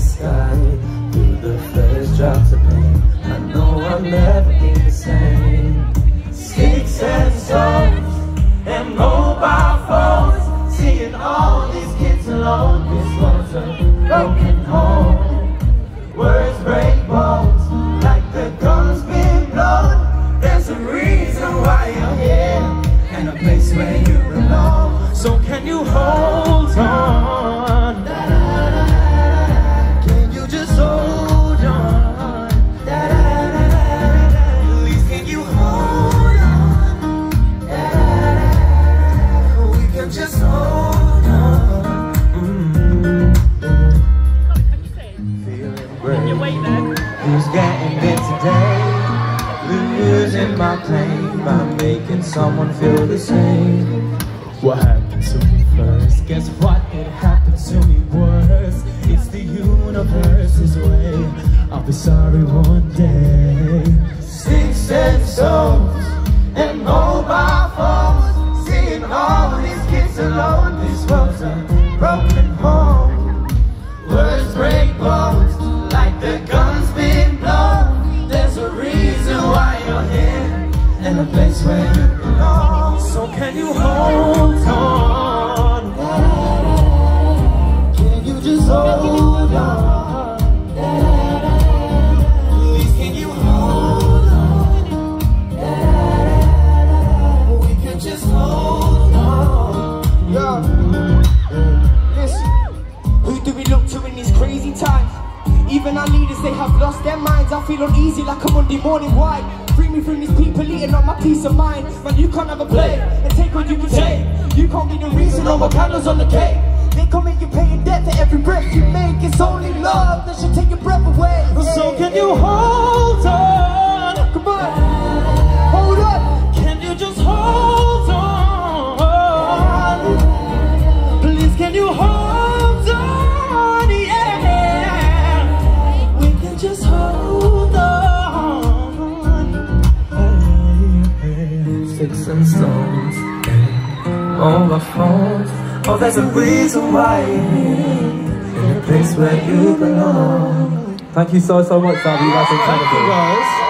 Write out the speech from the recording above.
sky Through the first drops of pain. I know I'll never be the same. Sticks and stones And mobile phones Seeing all these kids alone This was a broken home. Words break bones Like the guns been blown. There's a reason why you're here And a place where you belong So can you my pain by making someone feel the same. What happened to me first? Guess what? It happened to me worse. It's the universe's way. I'll be sorry one day. Six and stones and mobile and a place where you belong. So can you hold Even our leaders, they have lost their minds. I feel uneasy like a Monday morning. Why? Free me from these people eating up my peace of mind. Man, you can't have a play and take what you can take. You can't be the reason all my candles on the cake. They come in, you paying debt for every breath you make. It's only love that should take your breath away. So can you hold and stones, all our phones. Oh, there's a reason why you're here. In a place where you belong. Thank you so, so much, Derby. That's incredible. Guys.